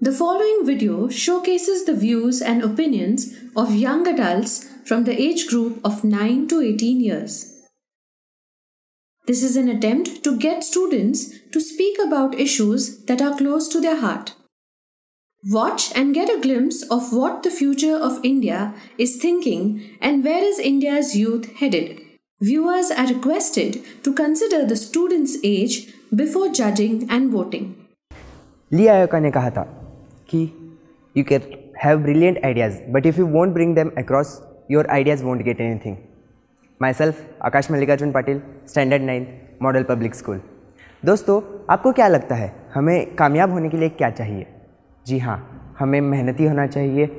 The following video showcases the views and opinions of young adults from the age group of 9 to 18 years. This is an attempt to get students to speak about issues that are close to their heart. Watch and get a glimpse of what the future of India is thinking and where is India's youth headed. Viewers are requested to consider the student's age before judging and voting. ली आयोका ने कहा था कि you can have brilliant ideas but if you won't bring them across your ideas won't get anything myself Akash Mallikarjun Patil standard ninth model public school दोस्तों, आपको क्या लगता है? हमें कामयाब होने के लिए क्या चाहिए? जी हाँ हमें मेहनती होना चाहिए,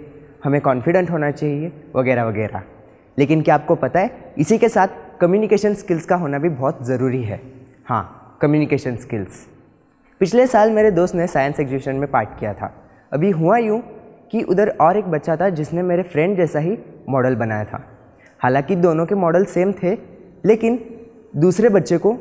हमें कॉन्फिडेंट होना चाहिए, वगैरह वगैरह। लेकिन क्या आपको पता है, इसी के साथ कम्युनिकेशन स्किल्स का होना भी बहुत ज़रूरी है। हाँ कम्युनिकेशन स्किल्स पिछले साल मेरे दोस्त ने साइंस एग्जीबिशन में पार्ट किया था। अभी हुआ यूँ कि उधर और एक बच्चा था जिसने मेरे फ्रेंड जैसा ही मॉडल बनाया था। हालाँकि दोनों के मॉडल सेम थे, लेकिन दूसरे बच्चे को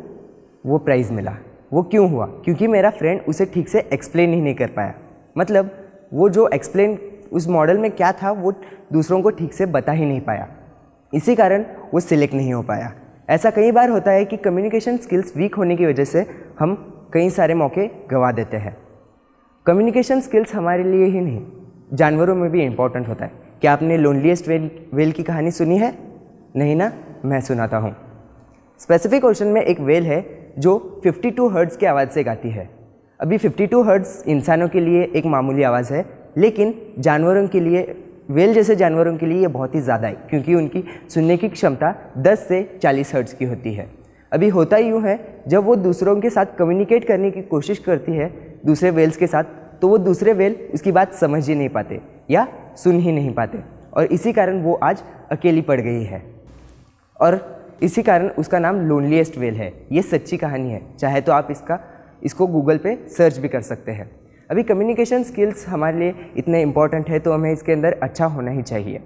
वो प्राइज़ मिला। वो क्यों हुआ? क्योंकि मेरा फ्रेंड उसे ठीक से एक्सप्लेन ही नहीं कर पाया। मतलब वो जो एक्सप्लेन उस मॉडल में क्या था, वो दूसरों को ठीक से बता ही नहीं पाया। इसी कारण वो सिलेक्ट नहीं हो पाया। ऐसा कई बार होता है कि कम्युनिकेशन स्किल्स वीक होने की वजह से हम कई सारे मौके गंवा देते हैं। कम्युनिकेशन स्किल्स हमारे लिए ही नहीं, जानवरों में भी इंपॉर्टेंट होता है। क्या आपने लोनलीस्ट वेल वेल की कहानी सुनी है? नहीं ना? मैं सुनाता हूँ। स्पेसिफिक ओशन में एक वेल है जो 52 हर्ट्ज़ की आवाज़ से गाती है। अभी 52 हर्ट्ज़ इंसानों के लिए एक मामूली आवाज़ है, लेकिन जानवरों के लिए वेल जैसे जानवरों के लिए ये बहुत ही ज़्यादा है, क्योंकि उनकी सुनने की क्षमता 10 से 40 हर्ट्ज़ की होती है। अभी होता यूँ है, जब वो दूसरों के साथ कम्युनिकेट करने की कोशिश करती है, दूसरे वेल्स के साथ तो वो दूसरे वेल उसकी बात समझ ही नहीं पाते या सुन ही नहीं पाते। और इसी कारण वो आज अकेली पड़ गई है। और इसी कारण उसका नाम लोनलीस्ट वेल है। ये सच्ची कहानी है। चाहे तो आप इसका, इसको गूगल पे सर्च भी कर सकते हैं। अभी कम्युनिकेशन स्किल्स हमारे लिए इतने इंपॉर्टेंट है तो हमें इसके अंदर अच्छा होना ही चाहिए।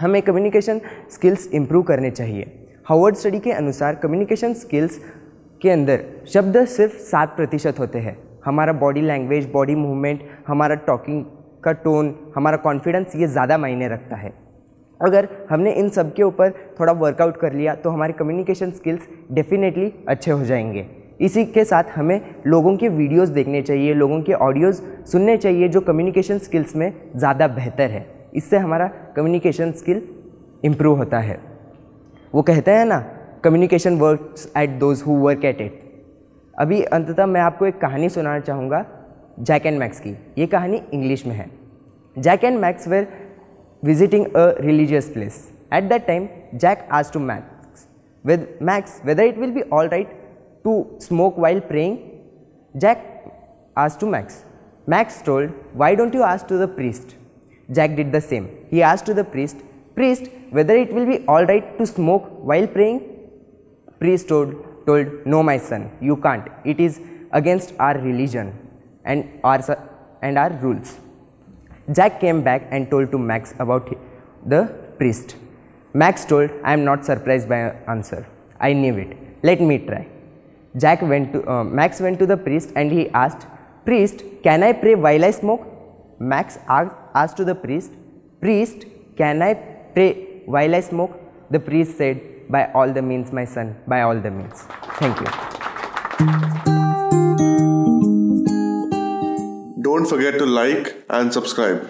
हमें कम्युनिकेशन स्किल्स इम्प्रूव करने चाहिए। हार्वर्ड स्टडी के अनुसार कम्युनिकेशन स्किल्स के अंदर शब्द सिर्फ़ सात प्रतिशत होते हैं। हमारा बॉडी लैंग्वेज बॉडी मूवमेंट हमारा टॉकिंग का टोन हमारा कॉन्फिडेंस ये ज़्यादा मायने रखता है। अगर हमने इन सब के ऊपर थोड़ा वर्कआउट कर लिया तो हमारे कम्युनिकेशन स्किल्स डेफिनेटली अच्छे हो जाएँगे। इसी के साथ हमें लोगों के वीडियोस देखने चाहिए, लोगों के ऑडियोज़ सुनने चाहिए, जो कम्युनिकेशन स्किल्स में ज़्यादा बेहतर है। इससे हमारा कम्युनिकेशन स्किल इम्प्रूव होता है। वो कहते हैं ना communication works at those who work at it अभी अंततः मैं आपको एक कहानी सुनाना चाहूँगा जैक एंड मैक्स की। ये कहानी इंग्लिश में है। Jack and max where visiting a religious place at that time Jack आज to max with max whether it will be all right to smoke while praying Jack आज to max max told why don't you आज to the priest Jack did the same ही आज to the priest priest, whether it will be all right to smoke while praying? Priest told told, No, my son, you can't. It is against our religion and our, and our rules. Jack came back and told to Max about the priest. Max told, I am not surprised by your answer. I knew it. Let me try. Jack went to, uh, Max went to the priest and he asked, Priest, can I pray while I smoke? Max asked to the priest, Priest, can I pray while I smoke? The priest said, by all the means, my son, by all the means. Thank you. Don't forget to like and subscribe.